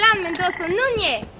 Milan Mendoza Núñez.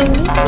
tư